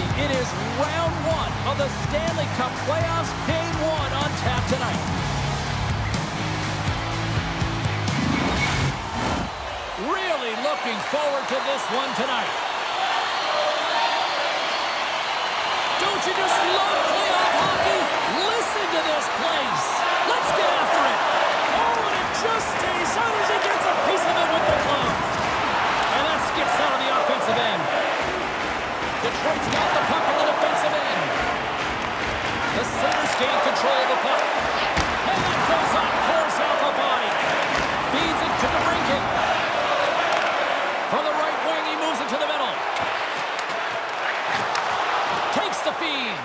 hockey. It is round one of the Stanley Cup playoffs, game one on tap tonight. Really looking forward to this one tonight. Don't you just love playoff hockey? Listen to this place. Let's get after it. Oh, and it just stays out as he gets a piece of it with the glove. Detroit's got the puck in the defensive end. The Sabres gain control of the puck. And that goes off, off a body. Feeds it to DeBrincat. From the right wing, he moves it to the middle. Takes the feed.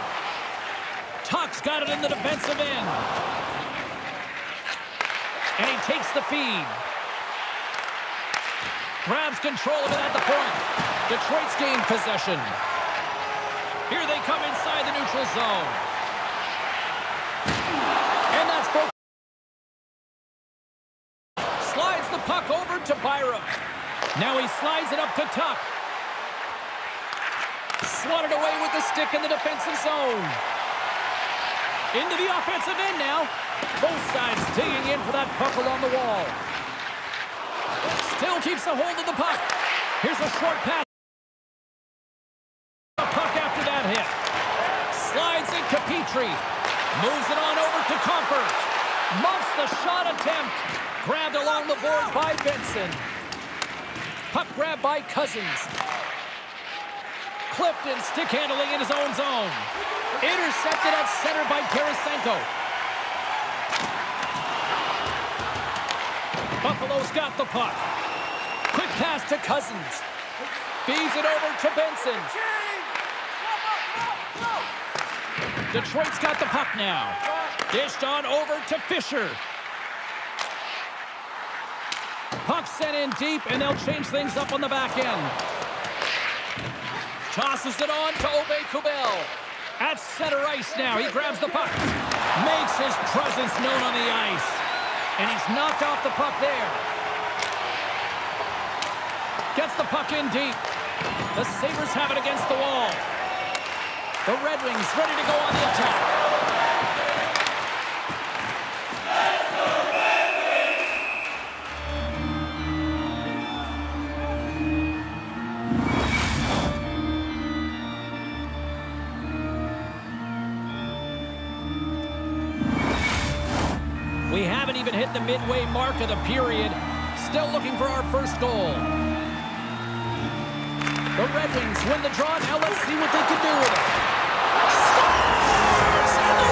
Tuch's got it in the defensive end. And he takes the feed. Grabs control of it at the point. Detroit's gained possession. Here they come inside the neutral zone. And that's broken. Slides the puck over to Byram. Now he slides it up to Tuch. Swatted away with the stick in the defensive zone. Into the offensive end now. Both sides digging in for that puck along the wall. Still keeps a hold of the puck. Here's a short pass. The puck after that hit. Slides Moves it on over to Compher. Muffs the shot attempt. Grabbed along the board by Benson. Puck grab by Cozens. Clifton stick handling in his own zone. Intercepted at center by Tarasenko. Buffalo's got the puck. Quick pass to Cozens. Feeds it over to Benson. Detroit's got the puck now. Dished on over to Fischer. Puck sent in deep, and they'll change things up on the back end. Tosses it on to Aube-Kubel. At center ice now. He grabs the puck. Makes his presence known on the ice. And he's knocked off the puck there. Gets the puck in deep. The Sabres have it against the wall. The Red Wings ready to go on the attack. We haven't even hit the midway mark of the period. Still looking for our first goal. The Red Wings win the draw. Now let's see what they can do with it. Scores!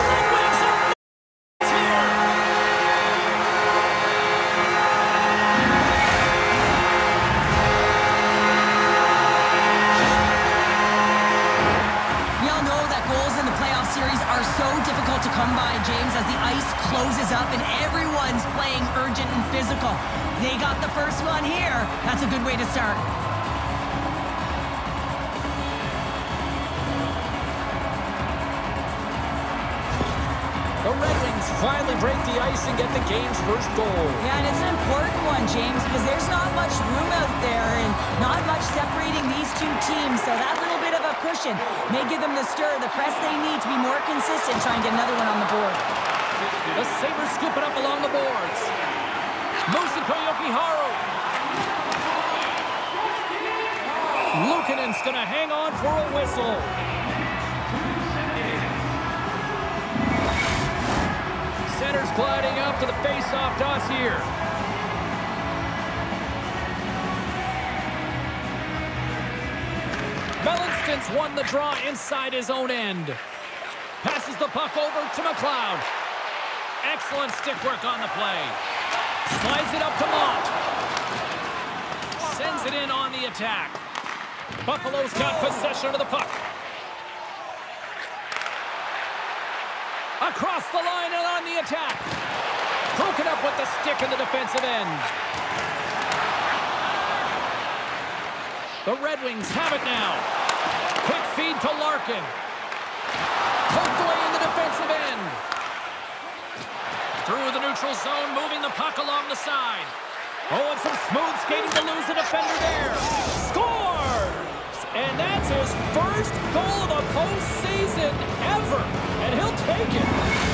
Consistent, try and get another one on the board. The Sabres scoop it up along the boards. Jokiharju. Luukkonen's going to hang on for a whistle. Center's gliding up to the face-off toss here. Malenstyn's won the draw inside his own end. Passes the puck over to McLeod. Excellent stick work on the play. Slides it up to Motte. Sends it in on the attack. Buffalo's got possession of the puck. Across the line and on the attack. Broken up with the stick in the defensive end. The Red Wings have it now. Quick feed to Larkin. Poked away in the defensive end. Through the neutral zone, moving the puck along the side. Oh, and some smooth skating to lose the defender there. Scores! And that's his first goal of the postseason ever, and he'll take it.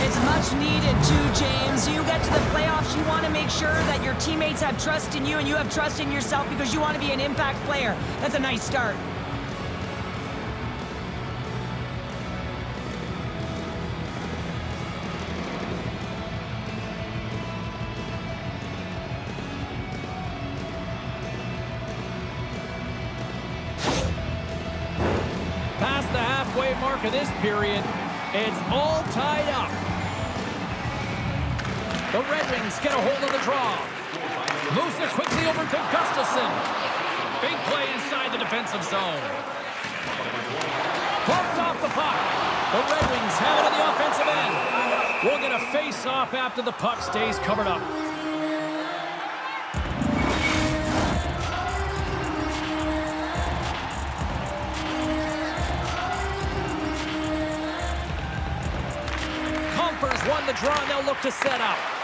It's much needed too, James. You get to the playoffs, you want to make sure that your teammates have trust in you and you have trust in yourself because you want to be an impact player. That's a nice start. The get a hold of the draw. Moves it quickly over to Gustafsson. Big play inside the defensive zone. Bumped off the puck. The Red Wings have it in the offensive end. We'll get a face-off after the puck stays covered up. Won the draw, and they'll look to set up.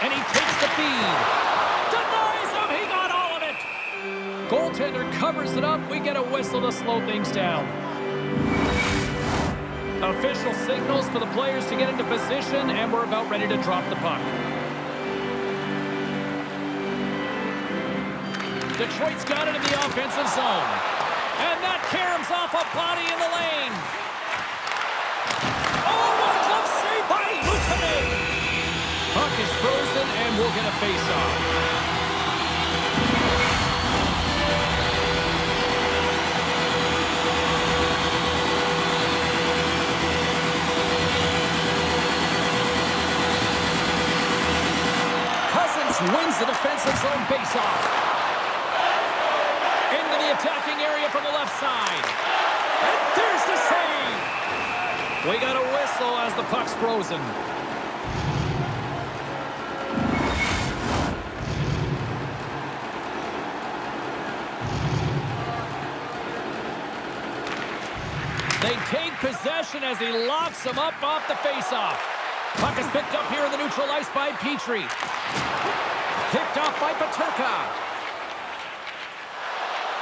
And he takes the feed. Denies him. He got all of it. Goaltender covers it up. We get a whistle to slow things down. Official signals for the players to get into position, and we're about ready to drop the puck. Detroit's got it in the offensive zone. And that caroms off a body in the lane. Oh, what a save by Luukkonen! We'll get a face-off. Cozens wins the defensive zone face-off. Into the attacking area from the left side. And there's the save! We got a whistle as the puck's frozen. They take possession as he locks him up off the faceoff. Puck is picked up here in the neutral ice by Petry. Picked off by Peterka.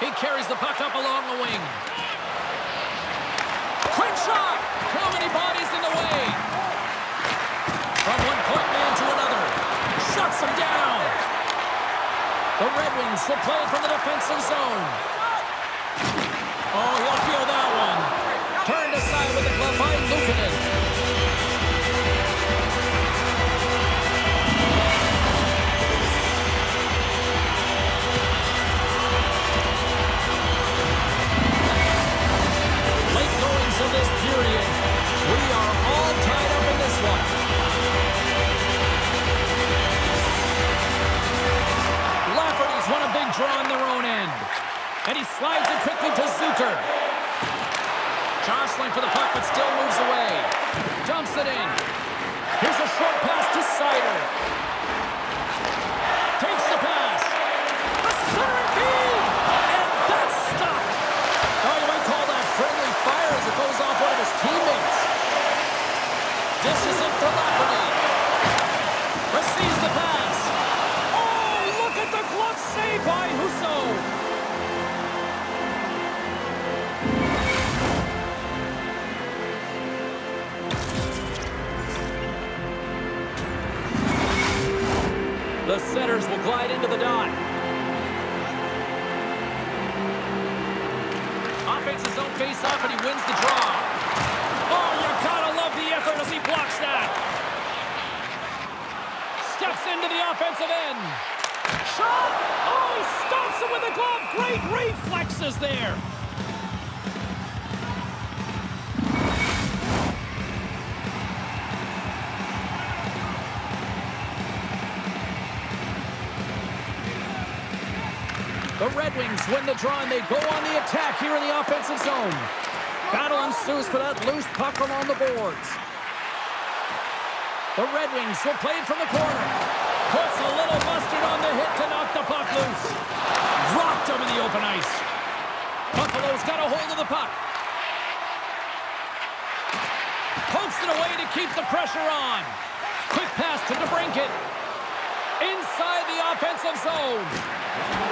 He carries the puck up along the wing. Quick shot! Too many bodies in the way. From one point man to another. Shuts him down. The Red Wings will play from the defensive zone. He slides it quickly to Zucker. Jostling for the puck, but still moves away. Dumps it in. Here's a short pass to Seider. The setters will glide into the dot. Offense his own face off and he wins the draw. Oh, you gotta love the effort as he blocks that. Steps into the offensive end. Shot! Oh, he stops it with a glove. Great reflexes there. Red win the draw and they go on the attack here in the offensive zone. Battle ensues for that loose puck along the boards. The Red Wings will play it from the corner. Puts a little mustard on the hit to knock the puck loose. Rocked him in the open ice. Buffalo's got a hold of the puck. Pokes it away to keep the pressure on. Quick pass to DeBrincat inside the offensive zone.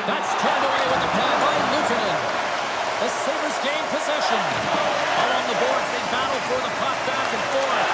That's turned away with the play by Luukkonen. The Sabres gain possession. Along the boards, they battle for the puck back and forth.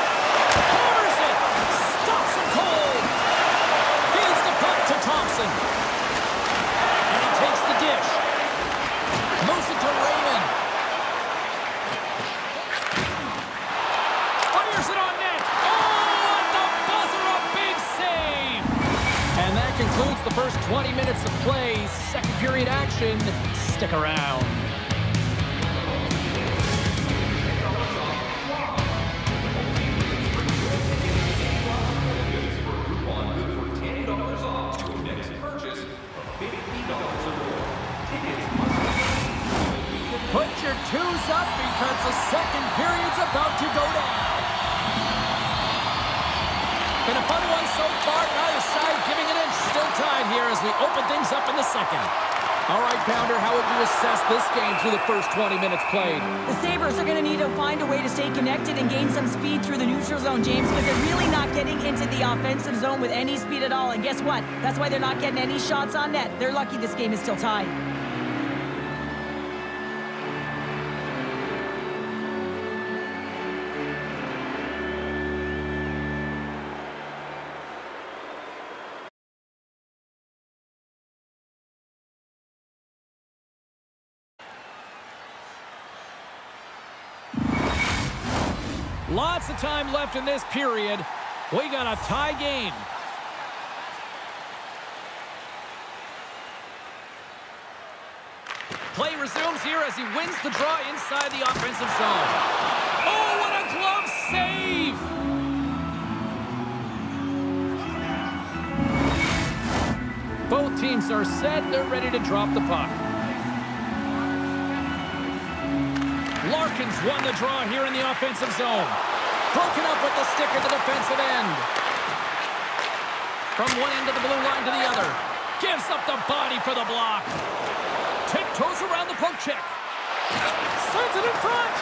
Played? The Sabres are going to need to find a way to stay connected and gain some speed through the neutral zone, James, because they're really not getting into the offensive zone with any speed at all. And guess what? That's why they're not getting any shots on net. They're lucky this game is still tied. Lots of time left in this period. We got a tie game. Play resumes here as he wins the draw inside the offensive zone. Oh, what a glove save! Both teams are set. They're ready to drop the puck. Larkins won the draw here in the offensive zone. Broken up with the stick at the defensive end. From one end of the blue line to the other. Gives up the body for the block. Tiptoes around the poke check. Sends it in front.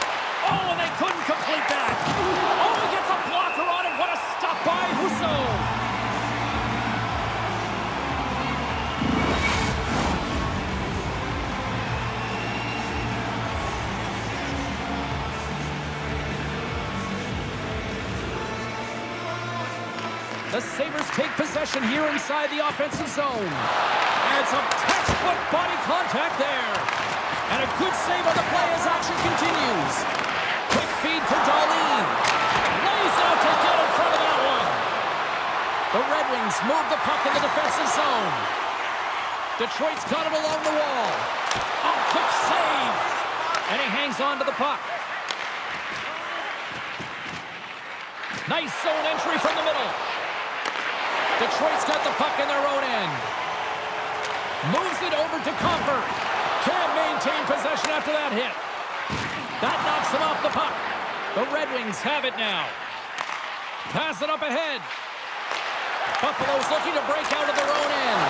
Oh, and they couldn't complete that. Oh, gets a blocker on it. What a stop by Husso. The Sabres take possession here inside the offensive zone. And some textbook body contact there. And a good save on the play as action continues. Quick feed to Dahlin. Lays out to get in front of that one. The Red Wings move the puck in the defensive zone. Detroit's got it along the wall. A quick save. And he hangs on to the puck. Nice zone entry from the middle. Detroit's got the puck in their own end. Moves it over to Compher. Can't maintain possession after that hit. That knocks him off the puck. The Red Wings have it now. Pass it up ahead. Buffalo's looking to break out of their own end.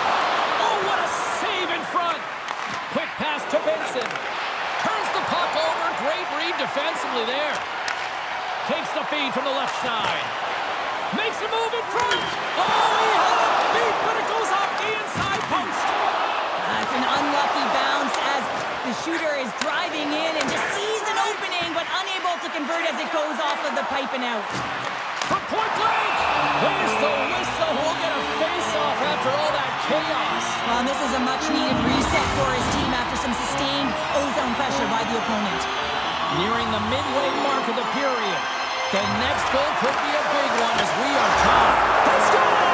Oh, what a save in front. Quick pass to Benson. Turns the puck over. Great read defensively there. Takes the feed from the left side. Makes a move in front. Oh, he had it beat, but it goes off the inside post. That's an unlucky bounce as the shooter is driving in and just sees an opening, but unable to convert as it goes off of the pipe and out. From point blank, there's the whistle. We'll get a face-off after all that chaos. Well, this is a much-needed reset for his team after some sustained ozone pressure by the opponent. Nearing the midway mark of the period. The next goal could be a big one as we are tied. Let's go!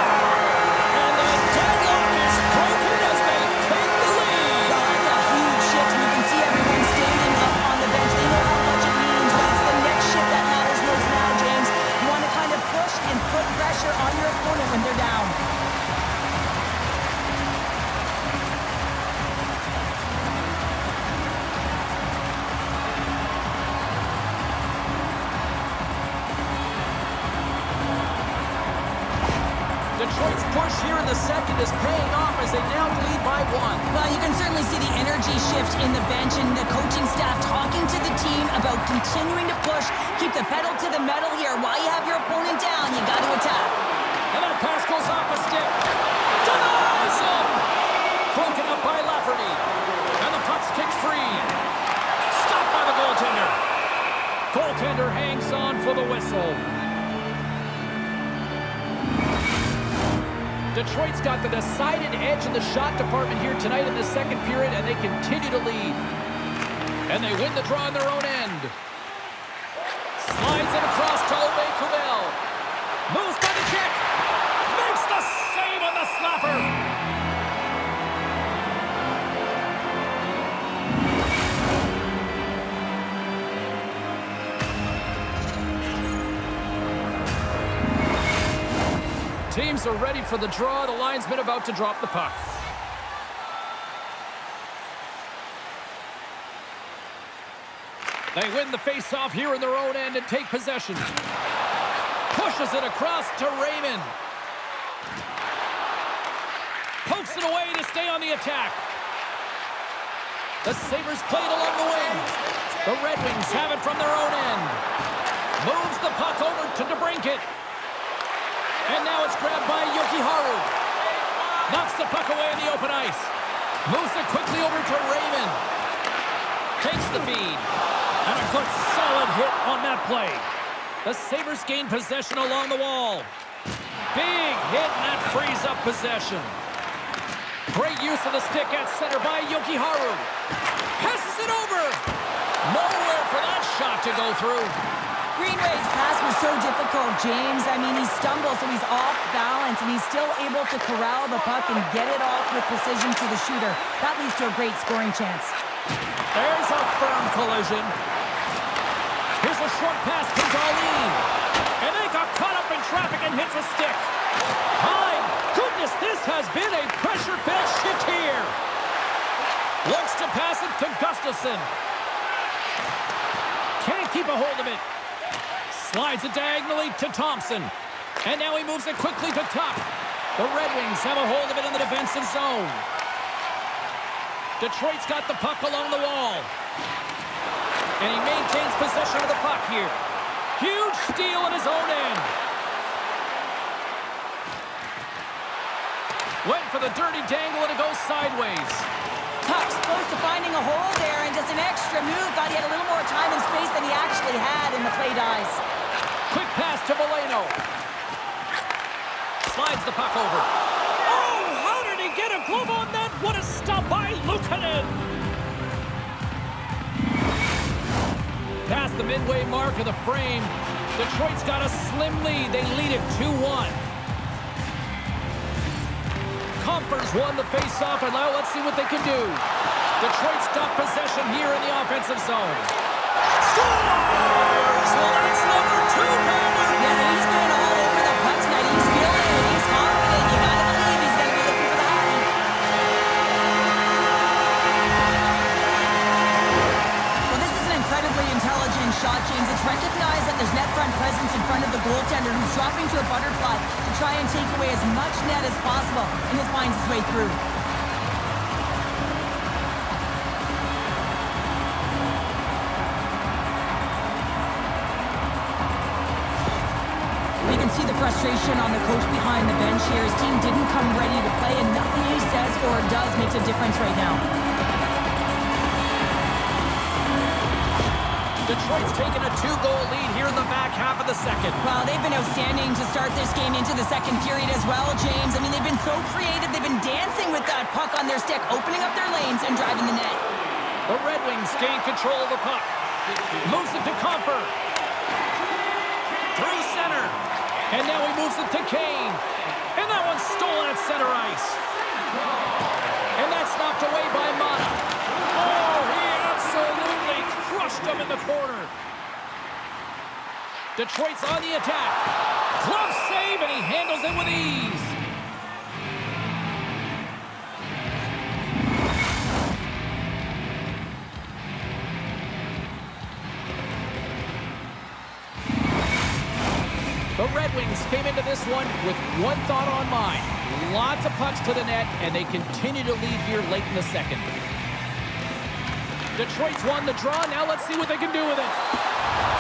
Push here in the second is paying off as they now lead by one. Well, you can certainly see the energy shift in the bench and the coaching staff talking to the team about continuing to push, keep the pedal to the metal here. While you have your opponent down, you got to attack. And that pass goes off a stick. Denies him! Broken up by Lafferty. And the puck's kicked free. Stopped by the goaltender. Goaltender hangs on for the whistle. Detroit's got the decided edge in the shot department here tonight in the second period, and they continue to lead. And they win the draw on their own end. Slides it across to Aube-Kubel. Moves by the kick. Makes the save on the slapper. Teams are ready for the draw. The linesman about to drop the puck. They win the face-off here in their own end and take possession. Pushes it across to Raymond. Pokes it away to stay on the attack. The Sabres played along the wing. The Red Wings have it from their own end. Moves the puck over to DeBrincat. And now it's grabbed by Jokiharju. Knocks the puck away in the open ice. Moves it quickly over to Raymond. Takes the feed. And a good solid hit on that play. The Sabres gain possession along the wall. Big hit, and that frees up possession. Great use of the stick at center by Jokiharju. Passes it over. Nowhere for that shot to go through. Greenway's pass was so difficult, James. I mean, he stumbles, so he's off balance, and he's still able to corral the puck and get it off with precision to the shooter. That leads to a great scoring chance. There's a firm collision. Here's a short pass to Dahlin. And they got caught up in traffic and hits a stick. My goodness, this has been a pressure-filled shift here. Looks to pass it to Gustafsson. Can't keep a hold of it. Slides it diagonally to Thompson. And now he moves it quickly to top. The Red Wings have a hold of it in the defensive zone. Detroit's got the puck along the wall. And he maintains possession of the puck here. Huge steal in his own end. Went for the dirty dangle and it goes sideways. Tuch's close to finding a hole there and does an extra move. Thought he had a little more time and space than he actually had, and the play dies. Quick pass to Veleno. Slides the puck over. Oh, how did he get a glove on that? What a stop by Luukkonen. Past the midway mark of the frame. Detroit's got a slim lead. They lead it 2-1. Compher's won the face-off, and now let's see what they can do. Detroit's got possession here in the offensive zone. Scores! Well, that's number two, Palmer. Net front presence in front of the goaltender who's dropping to a butterfly to try and take away as much net as possible, and it finds his way through. You can see the frustration on the coach behind the bench here. His team didn't come ready to play, and nothing he says or does makes a difference right now. Detroit's taken a two-goal lead here in the back half of the second. Well, they've been outstanding to start this game into the second period as well, James. I mean, they've been so creative. They've been dancing with that puck on their stick, opening up their lanes and driving the net. The Red Wings gain control of the puck. Moves it to Compher. Through center. And now he moves it to Kane. And that one's stolen at center ice. And that's knocked away by Maatta. Oh, he absolutely crushed him in the corner. Detroit's on the attack. Glove save, and he handles it with ease. The Red Wings came into this one with one thought on mind. Lots of pucks to the net, and they continue to lead here late in the second. Detroit's won the draw. Now let's see what they can do with it.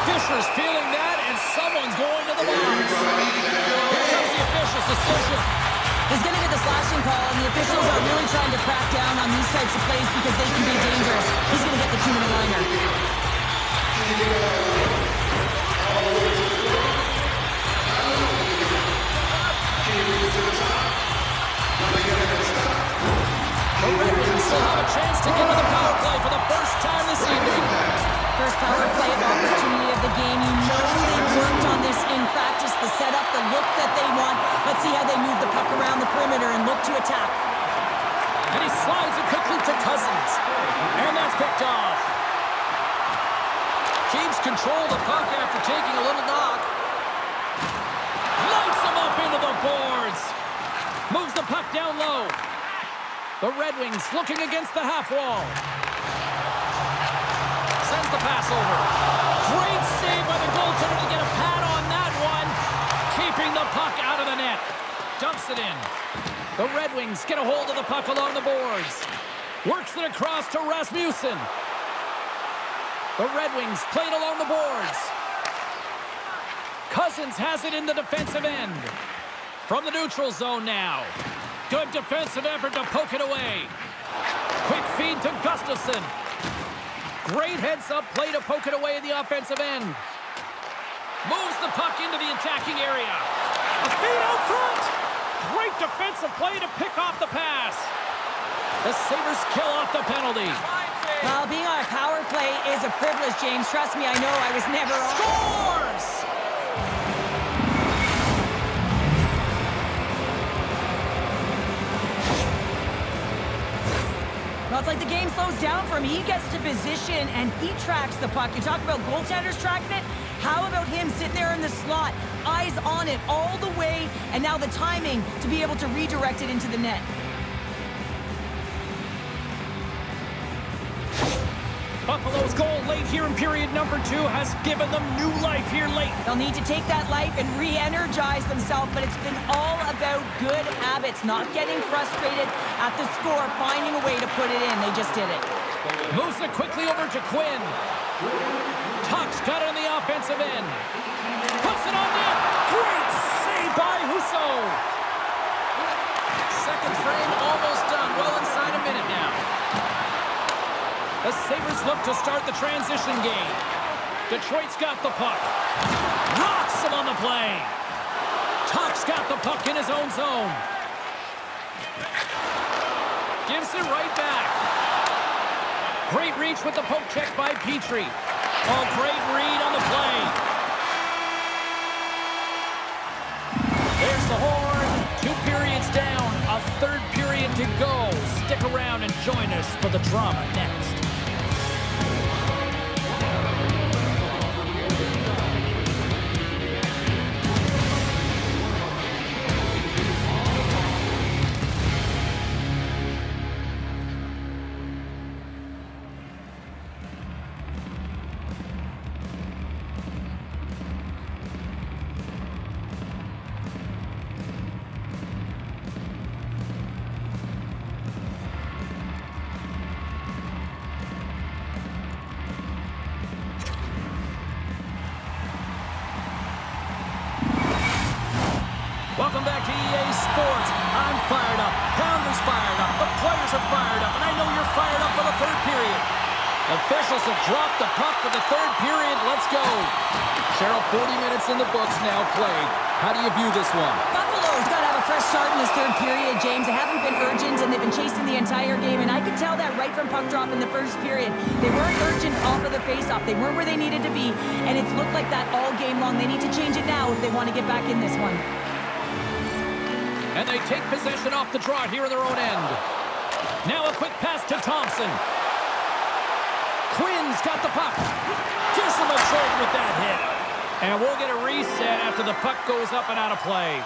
Fischer's feeling that, and someone's going to the box. Here comes the official's decision. He's going to get the slashing call, and the officials are really trying to crack down on these types of plays because they can be dangerous. He's going to get the two-minute liner. The Red Wings still have a chance to get to the power play for the first time this evening. First power play opportunity of the game. You know they've worked on this in practice, the setup, the look that they want. Let's see how they move the puck around the perimeter and look to attack. And he slides it quickly to Cozens. And that's picked off. Keeps control of the puck after taking a little knock. Lights him up into the boards. Moves the puck down low. The Red Wings looking against the half wall. The pass over. Great save by the goaltender to get a pad on that one. Keeping the puck out of the net. Dumps it in. The Red Wings get a hold of the puck along the boards. Works it across to Rasmussen. The Red Wings played along the boards. Cozens has it in the defensive end. From the neutral zone now. Good defensive effort to poke it away. Quick feed to Gustafsson. Great heads-up play to poke it away in the offensive end. Moves the puck into the attacking area. A feed out front. Great defensive play to pick off the pass. The Sabres kill off the penalty. Well, being on a power play is a privilege, James. Trust me, I know I was never on. Scores! Well, it's like the game slows down for him. He gets to position and he tracks the puck. You talk about goaltenders tracking it. How about him sitting there in the slot, eyes on it all the way, and now the timing to be able to redirect it into the net. Buffalo's goal late here in period number two has given them new life here late. They'll need to take that life and re-energize themselves, but it's been all about good habits, not getting frustrated at the score, finding a way to put it in. They just did it. Moves it quickly over to Quinn. Tuch's got it on the offensive end. Puts it on net. Great save by Husso. Second frame almost done. Well inside a minute now. The Sabres look to start the transition game. Detroit's got the puck. Rocks him on the play. Tuch's got the puck in his own zone. Gives it right back. Great reach with the poke check by Petry. Oh, great read on the play. There's the horn. Two periods down. A third period to go. Stick around and join us for the drama next. Long. They need to change it now if they want to get back in this one. And they take possession off the draw here in their own end. Now a quick pass to Thompson. Quinn's got the puck. Gives him a with that hit. And we'll get a reset after the puck goes up and out of play.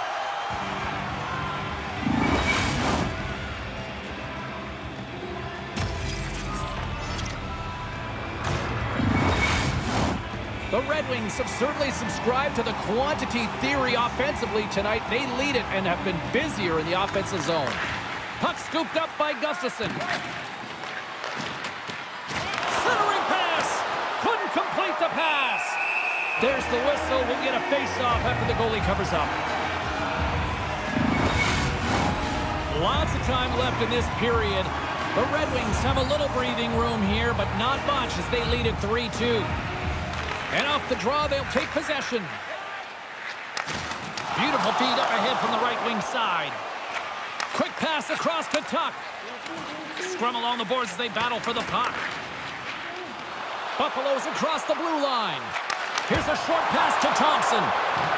The Red Wings have certainly subscribed to the quantity theory offensively tonight. They lead it and have been busier in the offensive zone. Puck scooped up by Gustafsson. Centering pass. Couldn't complete the pass. There's the whistle. We'll get a face-off after the goalie covers up. Lots of time left in this period. The Red Wings have a little breathing room here, but not much as they lead it 3-2. And off the draw, they'll take possession. Beautiful feed up ahead from the right wing side. Quick pass across to Tuch. Scrum along the boards as they battle for the puck. Buffalo's across the blue line. Here's a short pass to Thompson.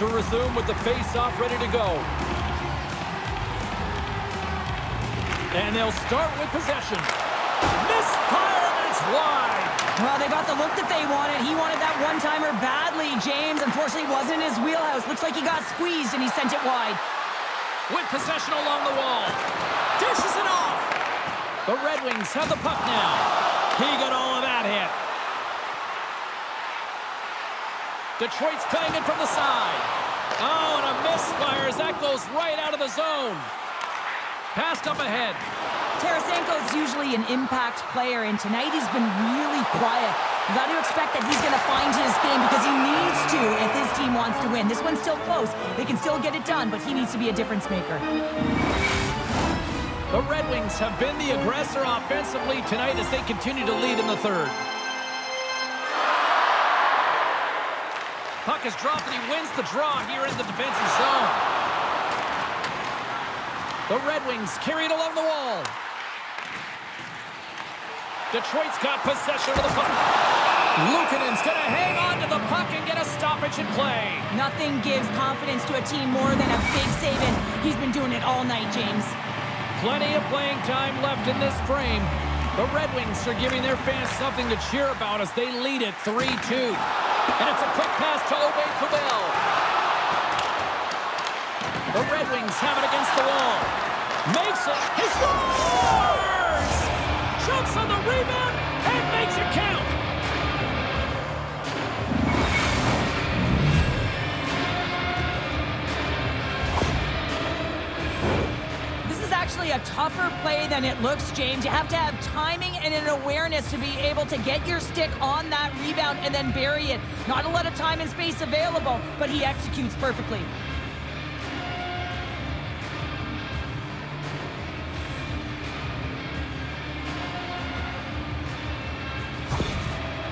To resume with the face-off ready to go. And they'll start with possession. Misfire, and it's wide. Well, they got the look that they wanted. He wanted that one-timer badly. James, unfortunately, wasn't in his wheelhouse. Looks like he got squeezed, and he sent it wide. With possession along the wall. Dishes it off. The Red Wings have the puck now. He got all of that hit. Detroit's playing it from the side. Oh, and a misfire as that goes right out of the zone. Passed up ahead. Tarasenko is usually an impact player, and tonight he's been really quiet. You got to expect that he's going to find his game because he needs to if his team wants to win. This one's still close. They can still get it done, but he needs to be a difference maker. The Red Wings have been the aggressor offensively tonight as they continue to lead in the third. Puck is dropped and he wins the draw here in the defensive zone. The Red Wings carry it along the wall. Detroit's got possession of the puck. Luukkonen's going to hang on to the puck and get a stoppage in play. Nothing gives confidence to a team more than a big save, and he's been doing it all night, James. Plenty of playing time left in this frame. The Red Wings are giving their fans something to cheer about as they lead it 3-2. And it's a quick pass to Aube-Kubel. The Red Wings have it against the wall. Makes it. He scores! Jumps on the rebound actually a tougher play than it looks, James. You have to have timing and an awareness to be able to get your stick on that rebound and then bury it. Not a lot of time and space available, but he executes perfectly.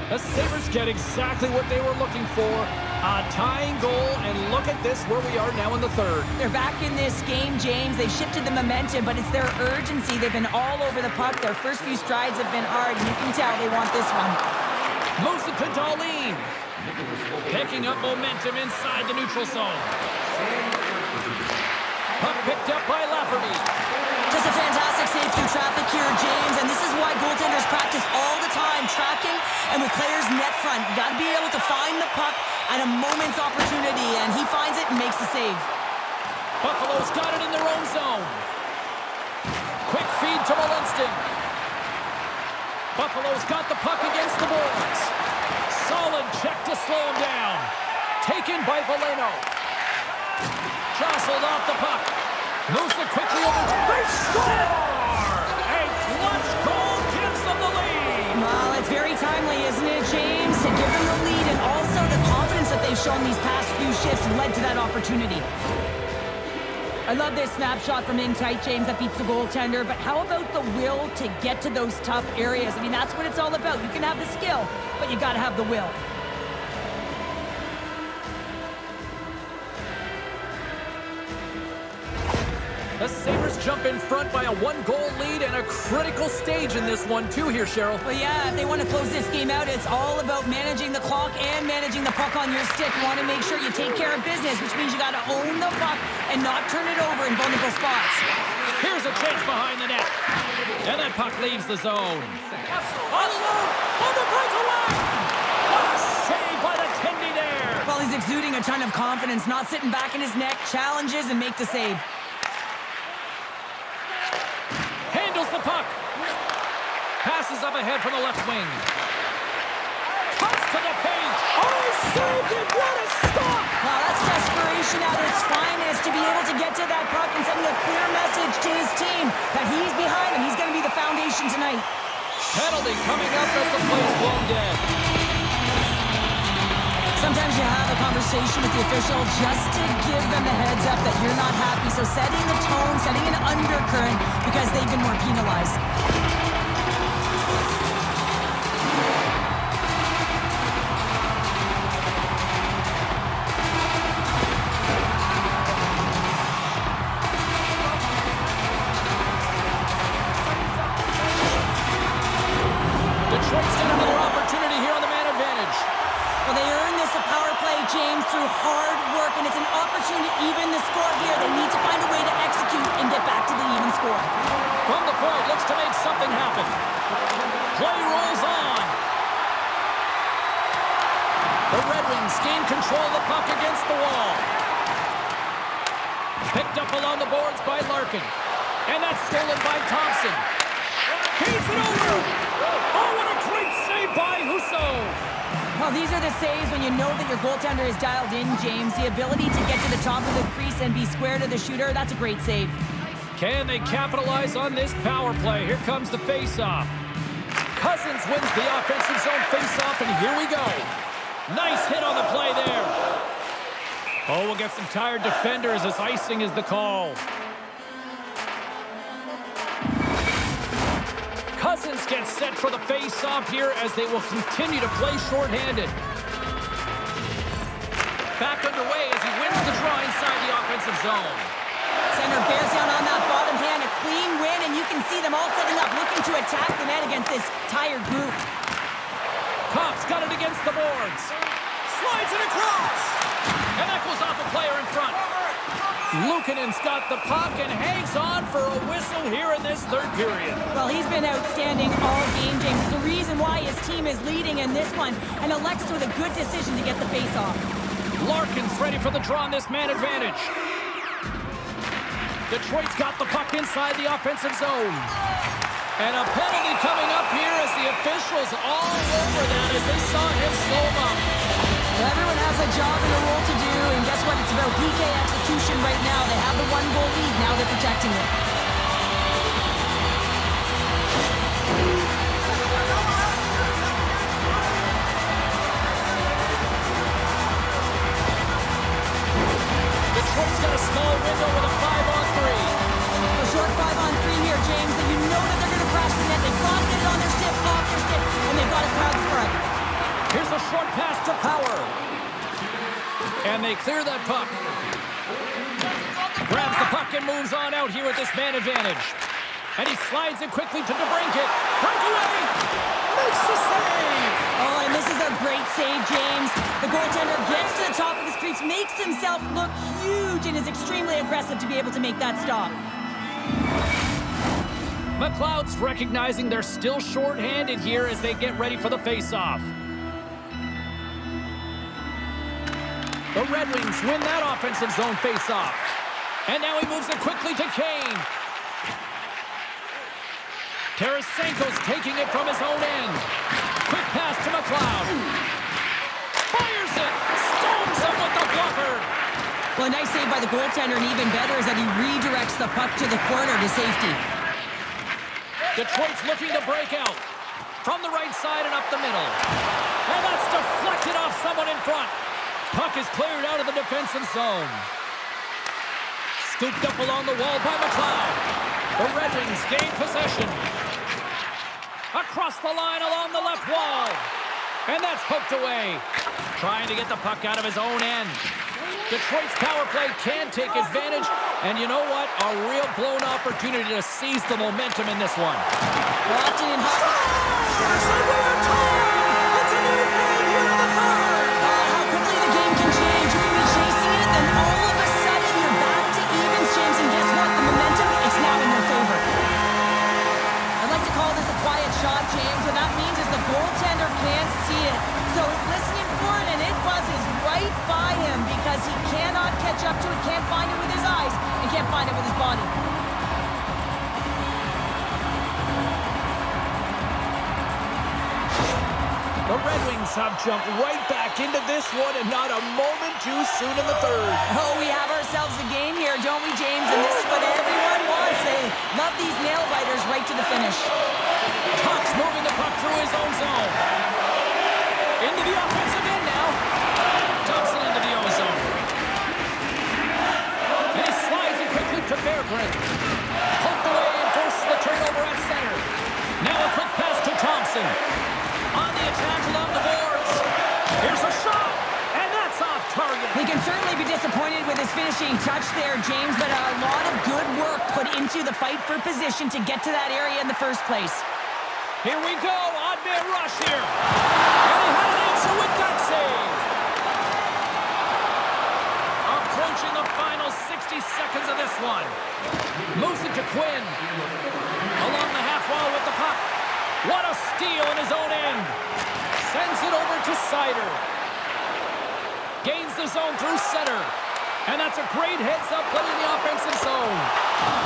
The Sabres get exactly what they were looking for. A tying goal, and look at this where we are now in the third. They're back in this game, James. They've shifted the momentum, but it's their urgency. They've been all over the puck. Their first few strides have been hard, and you can tell they want this one. Moves it to Dahlin. Picking up momentum inside the neutral zone. Puck picked up by Lafferty. Just a fantastic save through traffic here, James, and this is why goaltenders practice all the time, tracking and with players net front. You got to be able to find the puck at a moment's opportunity, and he finds it and makes the save. Buffalo's got it in their own zone. Quick feed to Malenstyn. Buffalo's got the puck against the boards. Solid check to slow him down. Taken by Veleno. Jostled off the puck. Moves it quickly over. They score! Timely, isn't it, James, to give them the lead, and also the confidence that they've shown these past few shifts led to that opportunity. I love this snapshot from in tight, James, that beats the goaltender, but how about the will to get to those tough areas? I mean, that's what it's all about. You can have the skill, but you got to have the will. Sabres jump in front by a one-goal lead and a critical stage in this one, too, here, Cheryl. Well, yeah, if they want to close this game out, it's all about managing the clock and managing the puck on your stick. You want to make sure you take care of business, which means you got to own the puck and not turn it over in vulnerable spots. Here's a chance behind the net. And that puck leaves the zone. On the breakaway! A save by the Tendy there! Well, he's exuding a ton of confidence, not sitting back in his neck, challenges and make the save. Handles the puck. Passes up ahead from the left wing. Cuts to the paint. Oh, he saved it! What a stop! Wow, that's desperation at its finest to be able to get to that puck and sending a clear message to his team that he's behind him. He's going to be the foundation tonight. Penalty coming up as the play's blown dead. Sometimes you have a conversation with the official just to give them the heads up that you're not happy. So setting the tone, setting an undercurrent because they've been more penalized. Shooter, that's a great save. Can they capitalize on this power play? Here comes the face-off. Cozens wins the offensive zone face-off, and here we go. Nice hit on the play there. Oh, we'll get some tired defenders as icing is the call. Cozens gets set for the face-off here as they will continue to play shorthanded. Back underway as he wins the draw inside the offensive zone. Center bears down on that bottom hand, a clean win, and you can see them all setting up, looking to attack the net against this tired group. Copp's got it against the boards. Slides it across. And that goes off a player in front. Luukkonen's got the puck and hangs on for a whistle here in this third period. Well, he's been outstanding all game, James. The reason why his team is leading in this one, and elects with a good decision to get the face off. Larkin's ready for the draw on this man advantage. Detroit's got the puck inside the offensive zone. And a penalty coming up here as the officials all over that as they saw him slow him up. Well, everyone has a job and a role to do, and guess what? It's about PK execution right now. They have the one-goal lead. Now they're protecting it. This man advantage. And he slides it quickly to DeBrincat. Breakaway! Makes the save! Oh, and this is a great save, James. The goaltender gets to the top of his crease, makes himself look huge, and is extremely aggressive to be able to make that stop. McLeod's recognizing they're still short-handed here as they get ready for the face-off. The Red Wings win that offensive zone face-off. And now he moves it quickly to Kane. Tarasenko's taking it from his own end. Quick pass to McLeod. Fires it. Stones him with the blocker. Well, a nice save by the goaltender, and even better is that he redirects the puck to the corner to safety. Detroit's looking to break out. From the right side and up the middle. And that's deflected off someone in front. Puck is cleared out of the defensive zone. Scooped up along the wall by McLeod. The Red Wings gain possession. Across the line along the left wall. And that's poked away. Trying to get the puck out of his own end. Detroit's power play can take advantage. And you know what? A real blown opportunity to seize the momentum in this one. Often in cannot catch up to it, can't find it with his eyes, and can't find it with his body. The Red Wings have jumped right back into this one and not a moment too soon in the third. Oh, we have ourselves a game here, don't we, James? And this is what everyone wants. They love these nail biters right to the finish. Tuch's moving the puck through his own zone. Into the offensive end now. Thompson into the own zone. And he slides it quickly to Berggren. Poked away and forces the turnover at center. Now a quick pass to Thompson. On the attack along the boards. Here's a shot. And that's off target. He can certainly be disappointed with his there, James, but a lot of good work put into the fight for position to get to that area in the first place. Here we go. Odd man rush here. And he had an answer with that save. Approaching the final 60 seconds of this one. Moves it to Quinn. Along the half wall with the puck. What a steal in his own end. Sends it over to Seider. Gains the zone through center. And that's a great heads-up play in the offensive zone.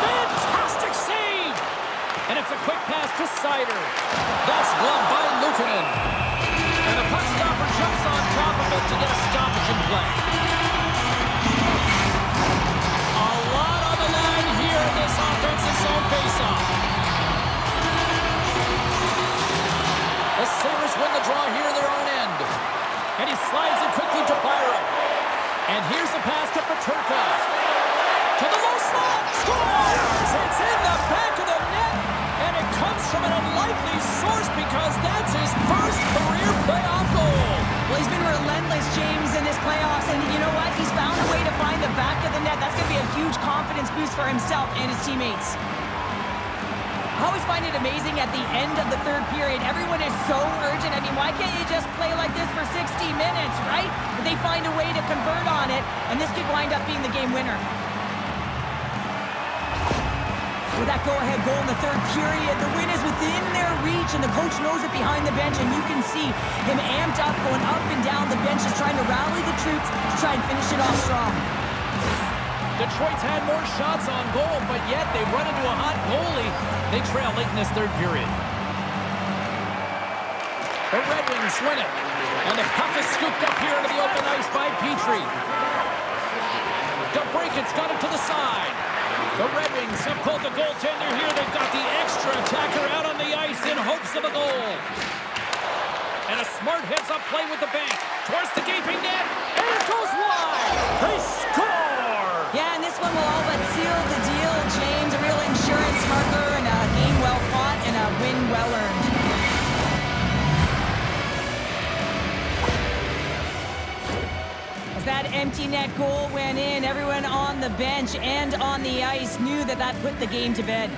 Fantastic save! And it's a quick pass to Seider. That's gloved by Luukkonen. And the puck stopper jumps on top of it to get a stoppage in play. And here's a pass to Peterka. To the low slot. Scores! It's in the back of the net. And it comes from an unlikely source because that's his first career playoff goal. Well, he's been relentless, James, in this playoffs. And you know what? He's found a way to find the back of the net. That's going to be a huge confidence boost for himself and his teammates. I always find it amazing at the end of the third period. Everyone is so urgent. I mean, why can't you just play like this for 60 minutes, right? But they find a way to convert on it, and this could wind up being the game winner. With that go-ahead goal in the third period, the win is within their reach, and the coach knows it behind the bench, and you can see him amped up, going up and down the bench, just trying to rally the troops to try and finish it off strong. Detroit's had more shots on goal, but yet they run into a hot goalie. They trail late in this third period. The Red Wings win it. And the puck is scooped up here into the open ice by Petry. DeBrincat's got it to the side. The Red Wings have pulled the goaltender here. They've got the extra attacker out on the ice in hopes of a goal. And a smart heads-up play with the bank. Towards the gaping net. That empty net goal went in, everyone on the bench and on the ice knew that that put the game to bed.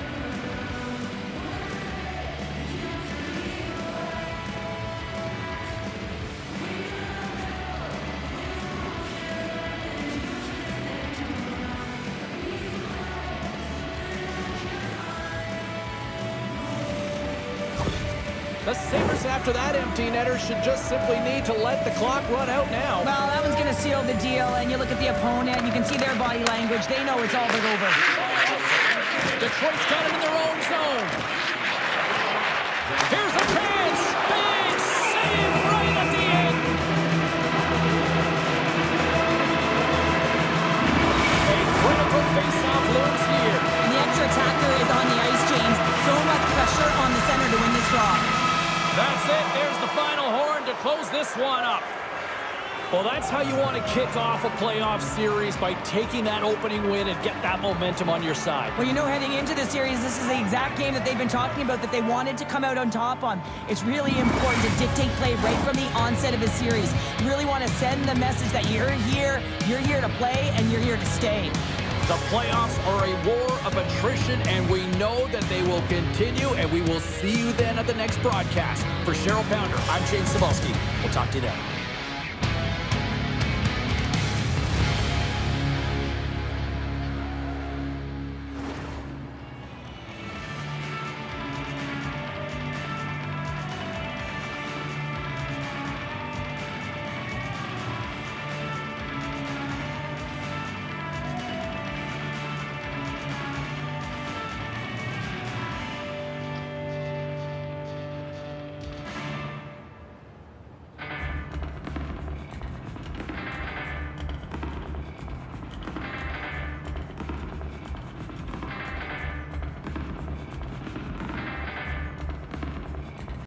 After that empty netter should just simply need to let the clock run out now. Well, that one's going to seal the deal, and you look at the opponent, you can see their body language. They know it's all but over. Detroit's got it in their own zone. Here's a chance. Big save right at the end. A critical face-off looms here. And the extra attacker is on the ice, James. So much pressure on to close this one up. Well, that's how you want to kick off a playoff series by taking that opening win and get that momentum on your side. Well, you know, heading into the series, this is the exact game that they've been talking about that they wanted to come out on top on. It's really important to dictate play right from the onset of a series. You really want to send the message that you're here, you're here to play, and you're here to stay. The playoffs are a war of attrition, and we know that they will continue, and we will see you then at the next broadcast. For Cheryl Pounder, I'm James Cybulski. We'll talk to you then.